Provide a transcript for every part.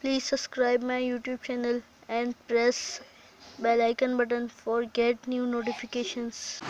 Please subscribe my YouTube channel and press bell icon button for get new notifications.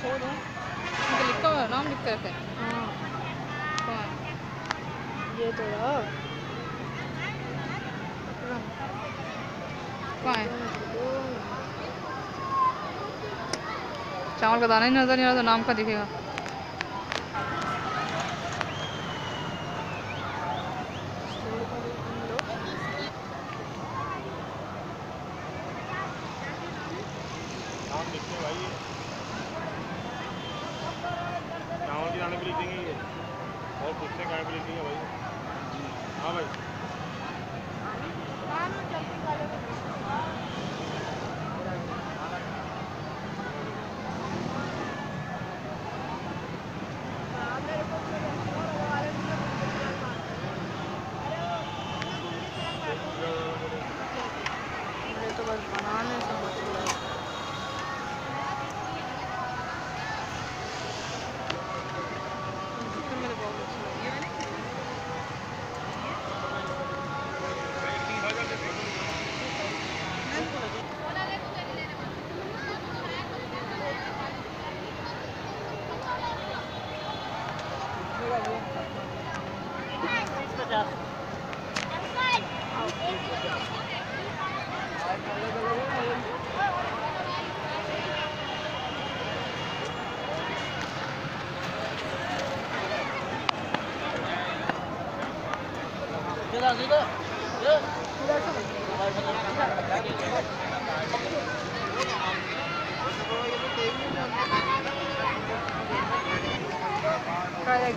छोड़ दो उनका लिखा हुआ नाम लिख कर रखे हाँ। कहाँ ये तो है। चावल का दाना ही नज़र नहीं आ रहा तो नाम का दिखेगा? नाम लिखते भाई चावल की दाने भी लिखेंगे ये पूछते काय भी लिखेंगे भाई। हाँ भाई। तो बस बनाने से Kita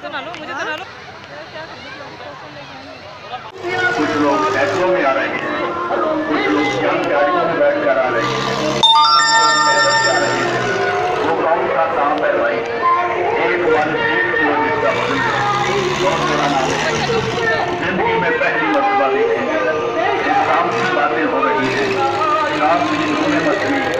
मुझे तो ना लो मुझे तो ना लो। कुछ लोग मेट्रो में आ रहे हैं। कुछ लोग यहाँ गाड़ियों में बैठ कर आ रहे हैं। जा हैं वो कौन सा काम है भाई? एक वन एक बहुत बड़ा ज़िंदगी में पहली मरतबा देखेंगे इंसान की बातें हो रही है। इंसान की धुने मछली ज़िंदगी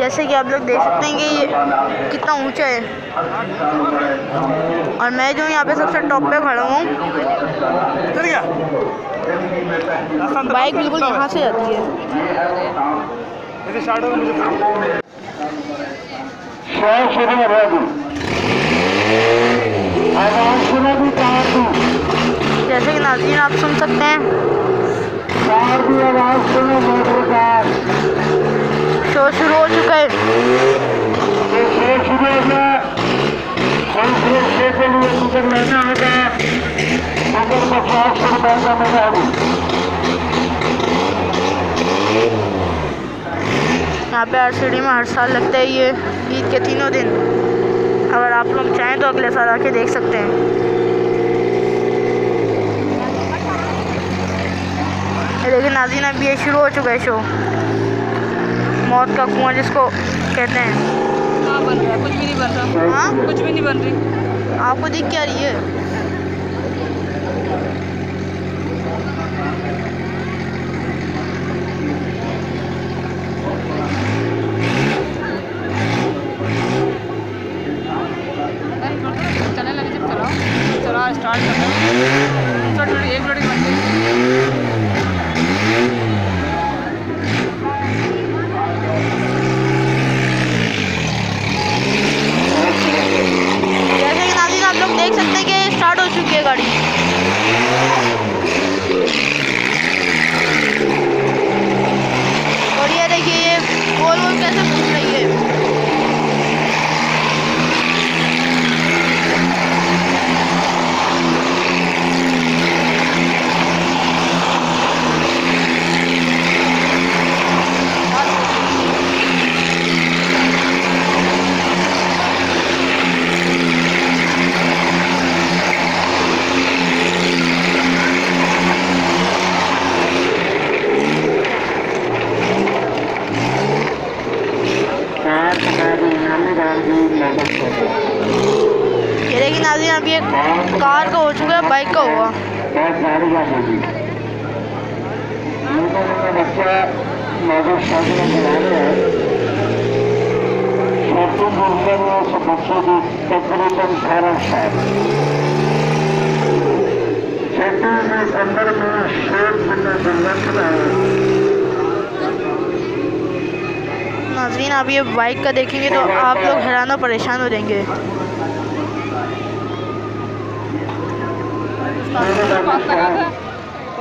जैसे कि आप लोग देख सकते हैं कि ये कितना ऊँचा है। और मैं जो यहाँ पे सबसे टॉप पे खड़ा हूँ। बाइक बिल्कुल यहाँ से आती है। जैसे कि नाजीन आप सुन सकते हैं। शो शुरू हो चुका है। ये शो शुरू हो गया कोई सुरक्षा के लिए टिकट लेना होगा अगर पचास सौ यहाँ पे आरसीडी में हर साल लगता है ये ईद के तीनों दिन। अगर आप लोग चाहें तो अगले साल आके देख सकते हैं। देखिए नाजीन, अब ये शुरू हो चुका है शो। मौत का कुआँ जिसको कहते हैं। बन रहा है? कुछ भी नहीं बन रहा। हाँ? कुछ भी नहीं बन रही। आपको दिख क्या रही है? चलने लगे जब चलाओ चला स्टार्ट कर दो एक बन गई जैसे कि नाजीन आप लोग देख सकते हैं कि स्टार्ट हो चुकी है गाड़ी और ये देखिए ये गोल गोल कैसे घूम रही है ये देखिए नाजीन अब ये कार का हो चुका है बाइक का हुआ बहुत सारी बात होगी हैं छोटे की तकरीबन अठारह साल। के में है। नाजरीन आप ये बाइक का देखेंगे तो आप लोग हैरान और परेशान हो जाएँगे। था